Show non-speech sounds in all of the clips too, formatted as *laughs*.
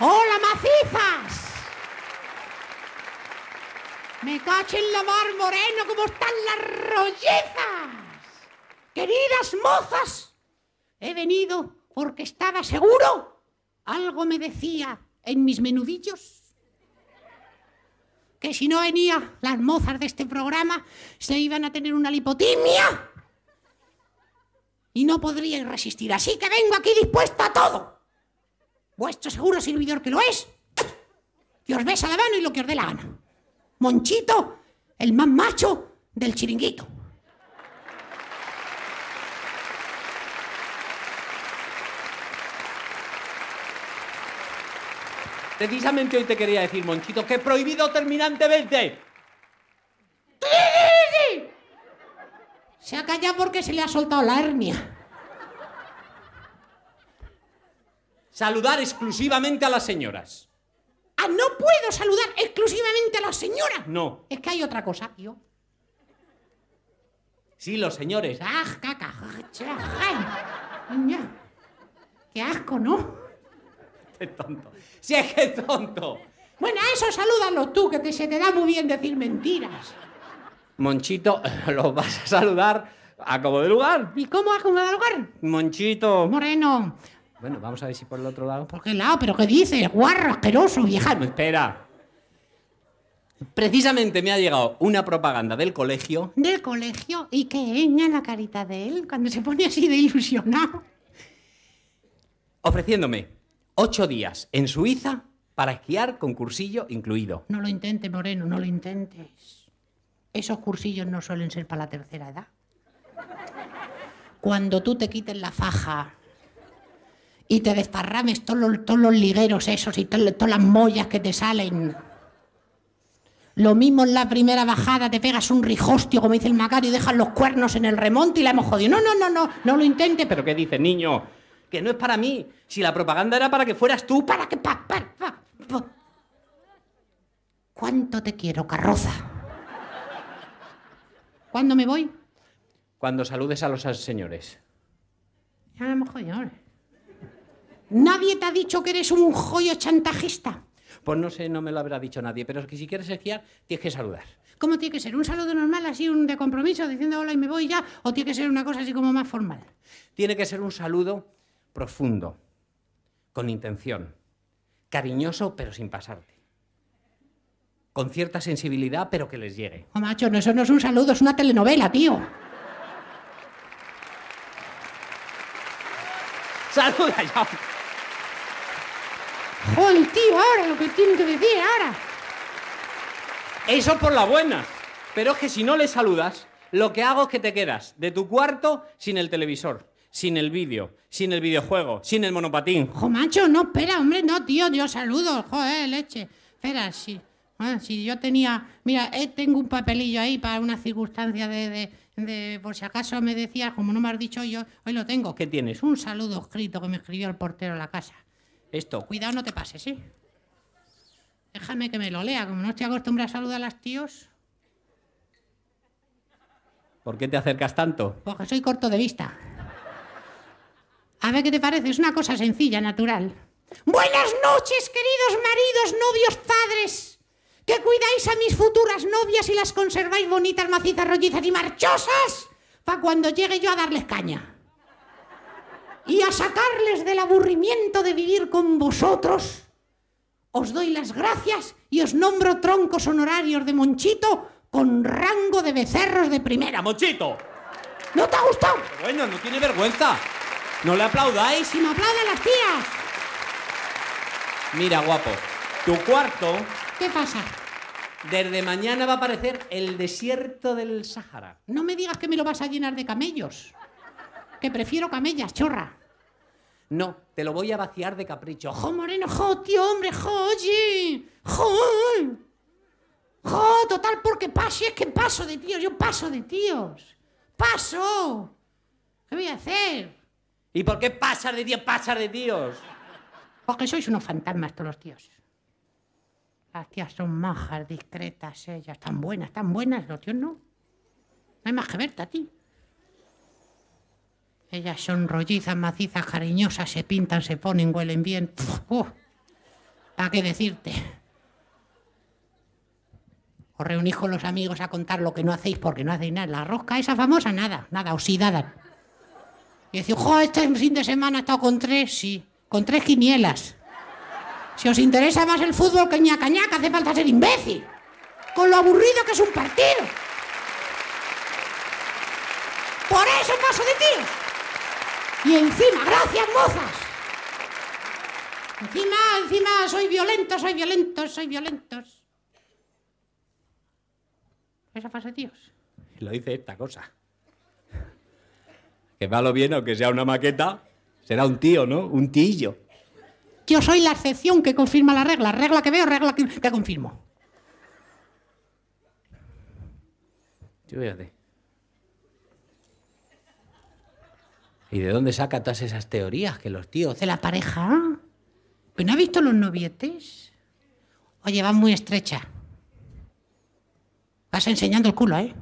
¡Hola, macizas! Me cacho en la mar moreno como están las rollezas. Queridas mozas, he venido porque estaba seguro. Algo me decía en mis menudillos que si no venía las mozas de este programa se iban a tener una lipotimia y no podríais resistir. Así que vengo aquí dispuesta a todo. Vuestro seguro servidor que lo es, que os besa la mano y lo que os dé la gana. Monchito, el más macho del chiringuito. Precisamente hoy te quería decir, Monchito, que prohibido terminantemente. Se ha callado porque se le ha soltado la hernia. Saludar exclusivamente a las señoras. Ah, no puedo saludar exclusivamente a la señora. No. Es que hay otra cosa, tío. Sí, los señores. ¡Ah, caca! ¡Qué asco, ¿no? Qué tonto. Sí, es que tonto. Bueno, a eso salúdalo tú, que te, se te da muy bien decir mentiras. Monchito, *laughs* lo vas a saludar a como de lugar. ¿Y cómo has de lugar? Monchito. Moreno. Bueno, vamos a ver si por el otro lado. ¿Por qué lado? ¿Pero qué dices? Guarro, asqueroso, viejano. *laughs* Espera. Precisamente me ha llegado una propaganda del colegio. ¿Del colegio? ¿Y qué ña la carita de él cuando se pone así de ilusionado? Ofreciéndome ocho días en Suiza para esquiar con cursillo incluido. No lo intentes, Moreno, no lo intentes. Esos cursillos no suelen ser para la tercera edad. Cuando tú te quites la faja y te desparrames todos los, todos los ligueros esos y to- todas las mollas que te salen. Lo mismo en la primera bajada, te pegas un rijostio, como dice el Macario, y dejas los cuernos en el remonte y la hemos jodido. No, no, no, no, no lo intentes, pero ¿Pero qué dices, niño? Que no es para mí. Si la propaganda era para que fueras tú. para que... Pa, pa, pa, pa. ¿Cuánto te quiero, carroza? ¿Cuándo me voy? Cuando saludes a los señores. Ya lo hemos jodido. ¿eh? Nadie te ha dicho que eres un joyo chantajista. Pues no sé, no me lo habrá dicho nadie, pero es que si quieres esquiar, tienes que saludar. ¿Cómo tiene que ser? ¿Un saludo normal, así, un de compromiso, diciendo hola y me voy ya? ¿O tiene que ser una cosa así como más formal? Tiene que ser un saludo profundo, con intención, cariñoso pero sin pasarte. Con cierta sensibilidad pero que les llegue. Oh, macho, no, eso no es un saludo, es una telenovela, tío. ¡Saluda ya! Tío, ahora lo que tiene que decir, ahora. Eso por la buena. Pero es que si no le saludas, lo que hago es que te quedas de tu cuarto sin el televisor, sin el vídeo, sin el videojuego, sin el monopatín. Jo, macho, no, espera, hombre, no, tío, yo saludo, joder, leche. Espera, sí. Ah, si yo tenía. Mira, eh, tengo un papelillo ahí para una circunstancia de, de, de- Por si acaso me decías, como no me has dicho yo, hoy lo tengo. ¿Qué tienes? Es un saludo escrito que me escribió el portero en la casa. Esto. Cuidado, no te pases, ¿sí? Déjame que me lo lea, como no estoy acostumbrado a saludar a las tíos, ¿Por qué te acercas tanto? porque soy corto de vista. A ver qué te parece, es una cosa sencilla, natural. Buenas noches, queridos maridos, novios, padres, que cuidáis a mis futuras novias y las conserváis bonitas, macizas, rollizas y marchosas, para cuando llegue yo a darles caña. Y a sacarles del aburrimiento de vivir con vosotros, os doy las gracias y os nombro troncos honorarios de Monchito con rango de becerros de primera. ¡Mochito! ¿No te ha gustado? Bueno, no tiene vergüenza. No le aplaudáis. Si me aplauden las tías. Mira, guapo, tu cuarto ¿Qué pasa? desde mañana va a parecer el desierto del Sahara. No me digas que me lo vas a llenar de camellos. Que prefiero camellas, chorra. No, te lo voy a vaciar de capricho. Jo, Moreno, jo, tío, hombre, jo, oye. Jo. Jo, total, porque paso, es que paso de tíos, yo paso de tíos. Paso. ¿Qué voy a hacer? ¿Y por qué pasas de tíos, pasas de tíos? Porque sois unos fantasmas todos los tíos. Las tías son majas, discretas, ellas, tan buenas, tan buenas, los tíos no. No hay más que verte a ti. Ellas son rollizas, macizas, cariñosas, se pintan, se ponen, huelen bien. Uf. ¿Para qué decirte? Os reunís con los amigos a contar lo que no hacéis porque no hacéis nada. La rosca esa famosa, nada, nada, oxidada. Y decís, jo, este fin de semana he estado con tres, sí, con tres quinielas. Si os interesa más el fútbol que el ñaca ñaca, hace falta ser imbécil. Con lo aburrido que es un partido. Por eso paso de tíos. Y encima, gracias, mozas. Encima, encima, soy violento, soy violento, soy violentos. Esa fase, tíos. Lo dice esta cosa. Que malo bien, aunque sea una maqueta, será un tío, ¿no? Un tillo. Yo soy la excepción que confirma la regla. Regla que veo, regla que, que confirmo. Yo fíjate. ¿Y de dónde saca todas esas teorías que los tíos... De la pareja. ¿Pero no has visto los novietes? Oye, van muy estrecha. Vas enseñando el culo, ¿eh?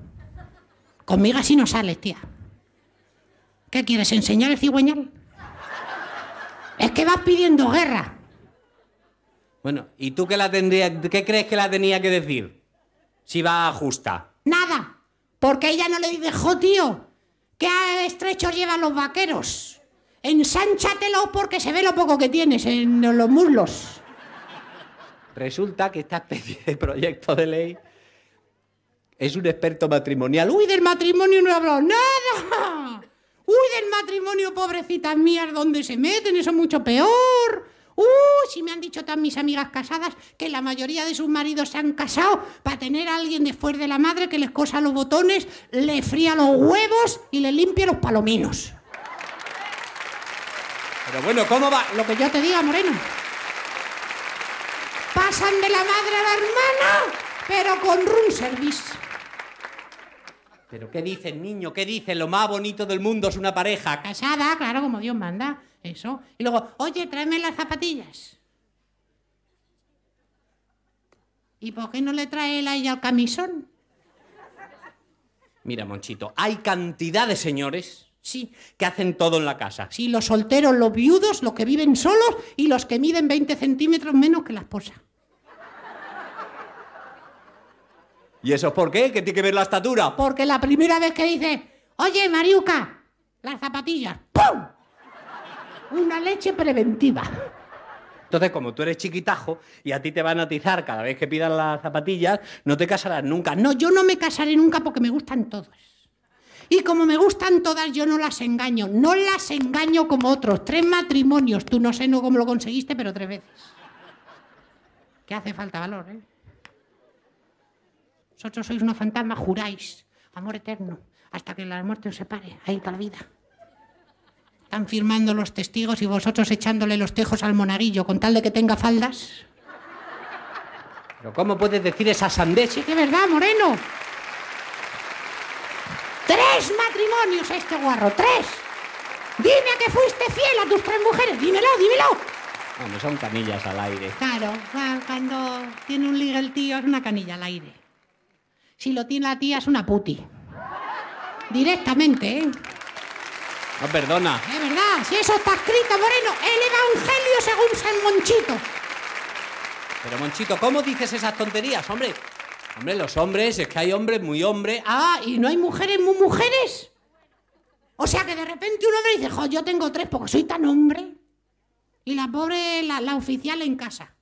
Conmigo así no sales, tía. ¿Qué quieres, enseñar el cigüeñal? Es que vas pidiendo guerra. Bueno, ¿y tú qué, la tendría, qué crees que la tenía que decir? Si va justa. Nada. Porque ella no le dejó, tío. ¿Qué estrechos llevan los vaqueros? Ensánchatelo porque se ve lo poco que tienes en los muslos. Resulta que esta especie de proyecto de ley es un experto matrimonial. ¡Uy, del matrimonio no he hablado nada! ¡Uy, del matrimonio, pobrecitas mías, dónde se meten! Eso es mucho peor. ¡Uy, si me han dicho tan mis amigas casadas que la mayoría de sus maridos se han casado para tener a alguien después de la madre que les cosa los botones, le fría los huevos y le limpia los palominos. Pero bueno, ¿cómo va? Lo que yo te diga, Moreno. Pasan de la madre a la hermana, pero con room service. ¿Pero qué dice niño? ¿Qué dice? Lo más bonito del mundo es una pareja. Casada, claro, como Dios manda. Eso. Y luego, oye, tráeme las zapatillas. ¿Y por qué no le trae él a ella el camisón? Mira, Monchito, hay cantidad de señores sí. que hacen todo en la casa. Sí, los solteros, los viudos, los que viven solos y los que miden 20 centímetros menos que la esposa. ¿Y eso por qué? ¿Que tiene que ver la estatura? Porque la primera vez que dice, oye, Mariuca, las zapatillas, ¡pum! Una leche preventiva. Entonces, como tú eres chiquitajo y a ti te van a atizar cada vez que pidas las zapatillas, no te casarás nunca. No, yo no me casaré nunca porque me gustan todas. Y como me gustan todas, yo no las engaño. No las engaño como otros. Tres matrimonios. Tú no sé no cómo lo conseguiste, pero tres veces. ¿Qué hace falta valor, ¿eh? Vosotros sois una fantasma, juráis amor eterno hasta que la muerte os separe. Ahí está la vida. Están firmando los testigos y vosotros echándole los tejos al monaguillo con tal de que tenga faldas. ¿Pero cómo puedes decir esa sandez? Sí que es verdad, Moreno. Tres matrimonios este guarro, tres. Dime a que fuiste fiel a tus tres mujeres, dímelo, dímelo. Bueno, son canillas al aire. Claro, cuando tiene un liga el tío es una canilla al aire. Si lo tiene la tía es una puti. Directamente, ¿eh? No, perdona. Es verdad, si eso está escrito, Moreno, el Evangelio según San Monchito. Pero Monchito, ¿cómo dices esas tonterías, hombre? Hombre, los hombres, es que hay hombres muy hombres. Ah, ¿y no hay mujeres muy mujeres? O sea que de repente un hombre dice, jo, yo tengo tres porque soy tan hombre. Y la pobre, la, la oficial en casa,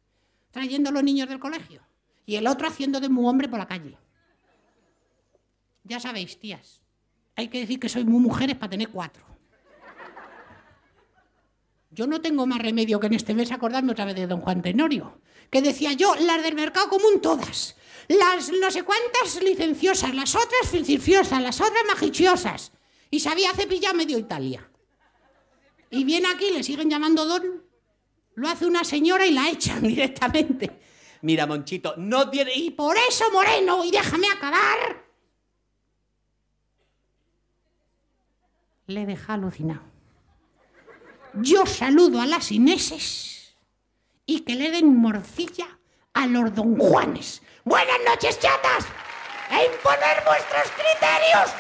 trayendo a los niños del colegio. Y el otro haciendo de muy hombre por la calle. Ya sabéis, tías, hay que decir que soy muy mujeres para tener cuatro. Yo no tengo más remedio que en este mes acordarme otra vez de don Juan Tenorio, que decía yo, las del mercado común todas, las no sé cuántas licenciosas, las otras filcifiosas, las otras magichiosas, y se había cepillado medio Italia. Y viene aquí, le siguen llamando don, lo hace una señora y la echan *laughs* directamente. Mira, Monchito, no tiene... Y por eso, Moreno, y déjame acabar, le deja alucinado. Yo saludo a las Ineses y que le den morcilla a los don Juanes. Buenas noches, chatas. A imponer vuestros criterios